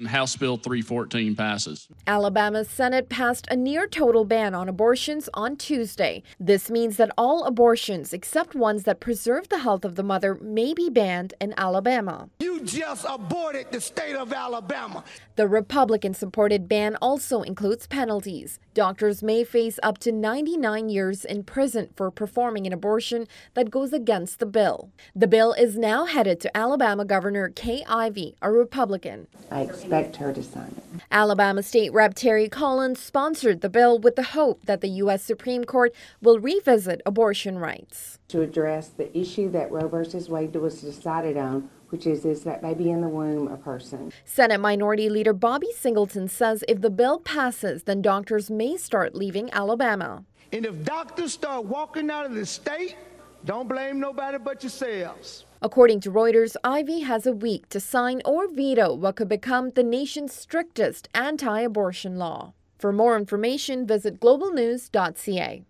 and House Bill 314 passes. Alabama's Senate passed a near total ban on abortions on Tuesday. This means that all abortions, except ones that preserve the health of the mother, may be banned in Alabama. You just aborted the state of Alabama. The Republican supported ban also includes penalties. Doctors may face up to 99 years in prison for performing an abortion that goes against the bill. The bill is now headed to Alabama Governor Kay Ivey, a Republican. I expect her to sign it. Alabama State Rep Terry Collins sponsored the bill with the hope that the U.S. Supreme Court will revisit abortion rights. To address the issue that Roe v. Wade was decided on, which is is that baby in the womb a person. Senate Minority Leader Bobby Singleton says if the bill passes, then doctors may start leaving Alabama. And if doctors start walking out of the state, don't blame nobody but yourselves. According to Reuters, Ivey has a week to sign or veto what could become the nation's strictest anti abortion law. For more information, visit globalnews.ca.